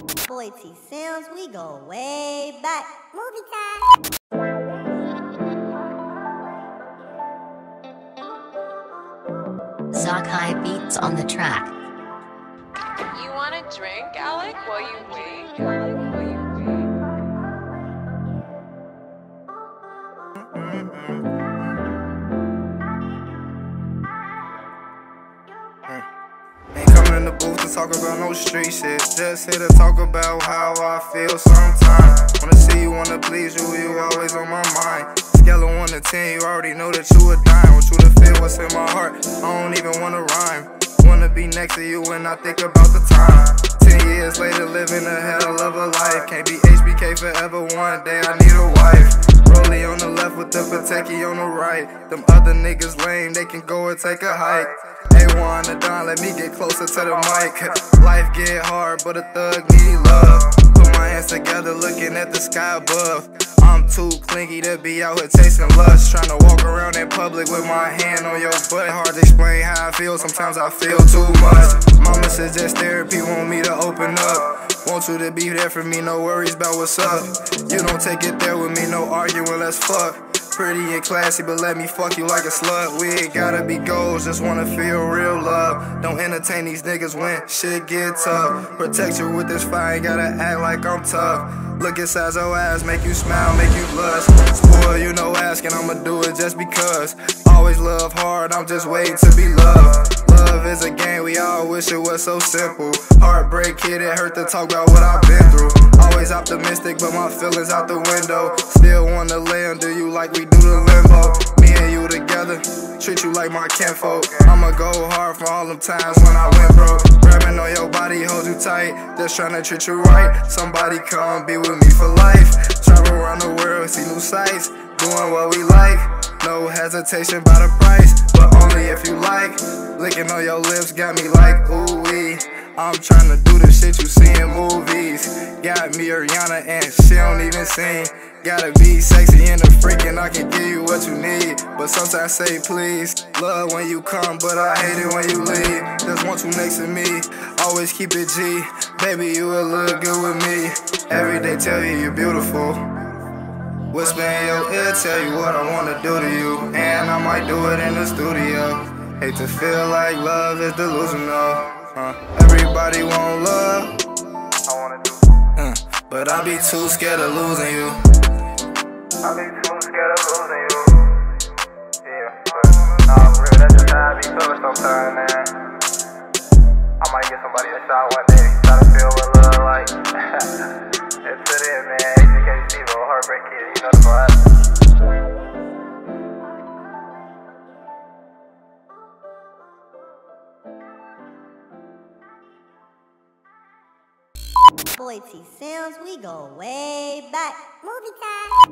Boy T Sims, we go way back. Movie time. Zakai beats on the track. You want a drink, Alec, while you wait? In the booth to talk about no street shit. Just here to talk about how I feel sometimes. Wanna see you, wanna please you, you always on my mind. Scale of 1 to 10, you already know that you a dime. Want you to feel what's in my heart, I don't even wanna rhyme. Wanna be next to you when I think about the time. 10 years later, living a hell of a life. Can't be HBK forever, one day I need a wife. The Pateki on the right. Them other niggas lame, they can go and take a hike. A1 the Don, let me get closer to the mic. Life get hard, but a thug need love. Put my hands together, looking at the sky above. I'm too clingy to be out here chasing lust. Trying to walk around in public with my hand on your butt. Hard to explain how I feel, sometimes I feel too much. Mama suggests therapy, want me to open up. Want you to be there for me, no worries about what's up. You don't take it there with me, no arguing, let's fuck. Pretty and classy, but let me fuck you like a slut. We ain't gotta be goals, just wanna feel real love. Don't entertain these niggas when shit get tough. Protect you with this fire, ain't gotta act like I'm tough. Look inside your eyes, make you smile, make you blush. Spoil you, no asking, I'ma do it just because. Always love hard, I'm just waiting to be loved. Love is a game, we all wish it was so simple. Heartbreak hit, it hurt to talk about what I've been through. Optimistic, but my feelings out the window. Still wanna lay under you like we do the limbo. Me and you together, treat you like my kinfolk. I'ma go hard for all them times when I went broke. Grabbing on your body, hold you tight, just tryna treat you right. Somebody come be with me for life. Travel around the world, see new sights, doing what we like. No hesitation about the price, but only if you like. Licking on your lips got me like ooh wee. I'm tryna do the shit you see in movies. Got me Ariana and she don't even sing. Gotta be sexy and a freak and I can give you what you need. But sometimes I say please. Love when you come, but I hate it when you leave. Just want you next to me. Always keep it G. Baby, you will look good with me. Every day tell you you're beautiful. Whisper in your ear, tell you what I wanna do to you. And I might do it in the studio. Hate to feel like love is delusional. Uh, I be too scared of losing you. I be too scared of losing you. Yeah, but nah, for real, that's just how I be feeling sometimes, man. I might get somebody a shot one day, try to feel what love like. it's it man. HBK Steve, Heartbreak Kid, you know the vibe. Boy T Sims, we go way back. Movie time.